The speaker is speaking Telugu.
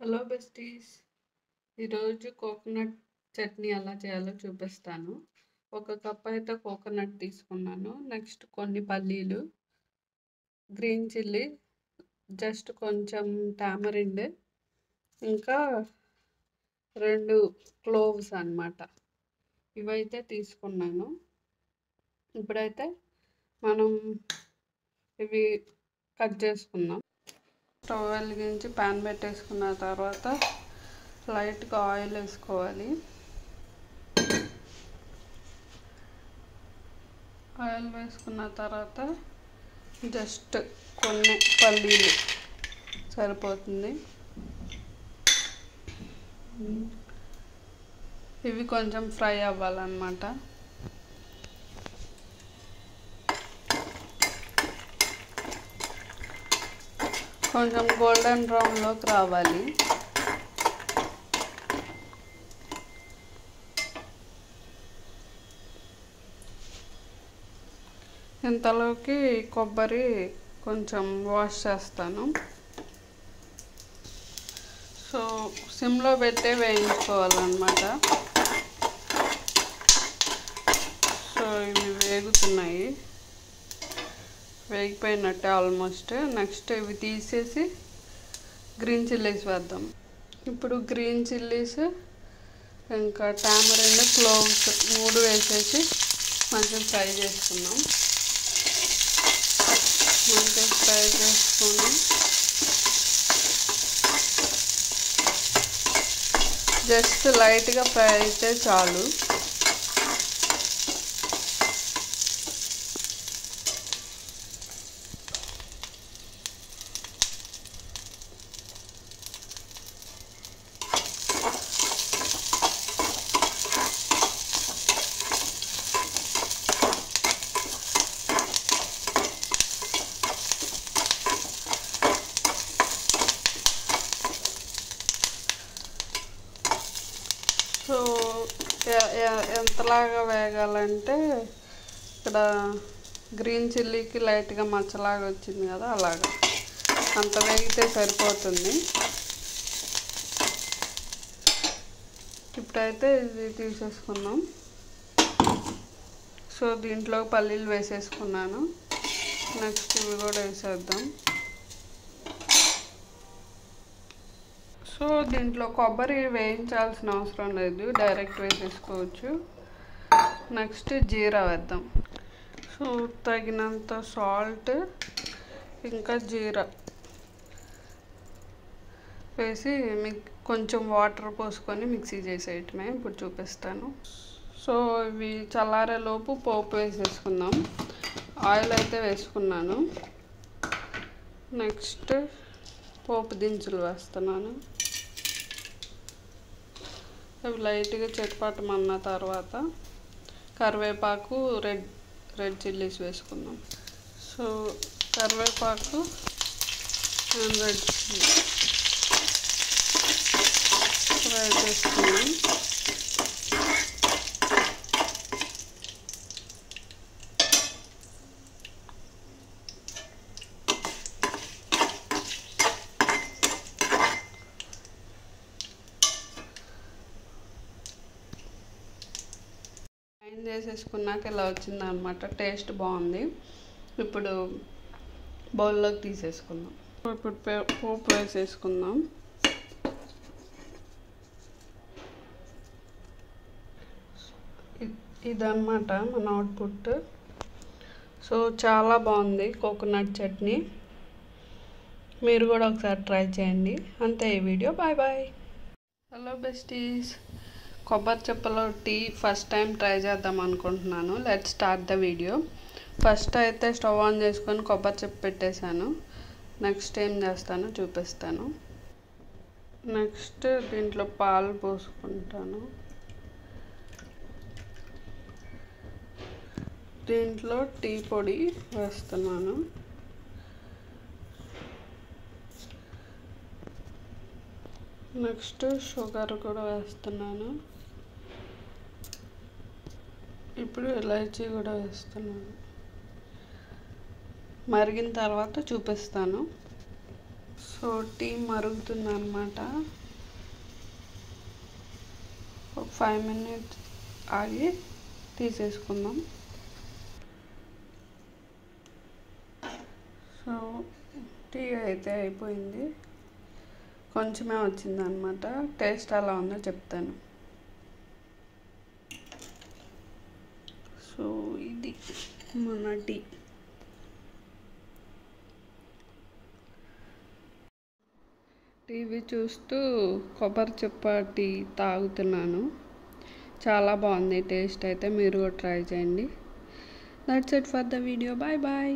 Hello besties. ఈరోజు కోకోనట్ చట్నీ ఎలా చేయాలో చూపిస్తాను. ఒక కప్ అయితే కోకోనట్ తీసుకున్నాను. నెక్స్ట్ కొన్ని పల్లీలు గ్రీన్ చిల్లీ జస్ట్ కొంచెం టామరిండ్ ఇంకా రెండు క్లోవ్స్ అన్నమాట. ఇవైతే తీసుకున్నాను. ఇప్పుడైతే మనం ఇవి కట్ చేసుకుందాం. స్టవ్ వెలిగించి ప్యాన్ పెట్టేసుకున్న తర్వాత లైట్గా ఆయిల్ వేసుకోవాలి. ఆయిల్ వేసుకున్న తర్వాత జస్ట్ కొన్ని పల్లీలు సరిపోతుంది. ఇవి కొంచెం ఫ్రై అవ్వాలన్నమాట. కొంచెం గోల్డెన్ బ్రౌన్లోకి రావాలి. ఇంతలోకి కొబ్బరి కొంచెం వాష్ చేస్తాను. సో సిమ్లో పెట్టే వేయించుకోవాలన్నమాట. సో ఇవి వేగుతున్నాయి. వేగిపోయినట్టే ఆల్మోస్ట్ నెక్స్ట్ ఇవి తీసేసి గ్రీన్ చిల్లీస్ వేద్దాం. ఇప్పుడు గ్రీన్ చిల్లీస్ ఇంకా టామరెండ్ క్లోవ్స్ మూడు వేసేసి మంచిగా ఫ్రై చేసుకున్నాం మంచిగా ఫ్రై చేసుకున్నాం జస్ట్ లైట్గా ఫ్రై అయితే చాలు. సో ఎంతలాగా వేగాలంటే ఇక్కడ గ్రీన్ చిల్లీకి లైట్గా మచ్చలాగా వచ్చింది కదా అలాగా. అంత వేగితే సరిపోతుంది. ఇప్పుడైతే ఇది తీసేసుకున్నాం సో దీంట్లో పల్లీలు వేసేసుకున్నాను. నెక్స్ట్ ఇవి కూడా వేసేద్దాం. సో దీంట్లో కొబ్బరి వేయించాల్సిన అవసరం లేదు. డైరెక్ట్ వేసేసుకోవచ్చు. నెక్స్ట్ జీరా వేద్దాం. సో తగినంత సాల్ట్ ఇంకా జీరా వేసి మిక్ కొంచెం వాటర్ పోసుకొని మిక్సీ చేసేయటమే. ఇప్పుడు చూపిస్తాను. సో ఇవి చల్లారేలోపు పోపు వేసేసుకుందాం. ఆయిల్ అయితే వేసుకున్నాను. నెక్స్ట్ పోపు దినుసులు వేస్తున్నాను. అవి లైట్గా చెట్పట్టమన్న తర్వాత కరివేపాకు రెడ్ రెడ్ చిల్లీస్ వేసుకుందాం. సో కరివేపాకు అండ్ రెడ్ చిల్లీ. ఫ్రై చేసుకున్నాం చేసేసుకున్నాక ఇలా వచ్చిందనమాట టేస్ట్ బాగుంది. ఇప్పుడు బౌల్లోకి తీసేసుకుందాం. ఇప్పుడు పోపు వేసేసుకుందాం ఇదన్నమాట మన అవుట్పుట్. సో చాలా బాగుంది కోకోనట్ చట్నీ. మీరు కూడా ఒకసారి ట్రై చేయండి. అంతే ఈ video. Bye bye. Hello besties. కొబ్బరి చెప్పలో టీ ఫస్ట్ టైం ట్రై చేద్దాం అనుకుంటున్నాను. Let start the video first అయితే స్టవ్ ఆన్ చేసుకొని కొబ్బరి చెప్పు పెట్టేశాను. నెక్స్ట్ ఏం చేస్తానో చూపిస్తాను. నెక్స్ట్ దీంట్లో పాలు పోసుకుంటాను. దీంట్లో టీ పొడి వేస్తున్నాను. నెక్స్ట్ షుగర్ కూడా వేస్తున్నాను. ఇప్పుడు ఇలాచీ కూడా వేస్తున్నాను. మరిగిన తర్వాత చూపిస్తాను. సో టీ మరుగుతుంది అనమాట ఒక ఫైవ్ మినిట్స్ ఆగి తీసేసుకుందాం. సో టీ అయితే అయిపోయింది. కొంచెమే వచ్చింది అనమాట టేస్ట్ అలా ఉందో చెప్తాను సో ఇది మన టీ టీవీ చూస్తూ కొబ్బరి చెప్ప టీ తాగుతున్నాను. చాలా బాగుంది టేస్ట్ అయితే మీరు కూడా ట్రై చేయండి. That's it for the video bye bye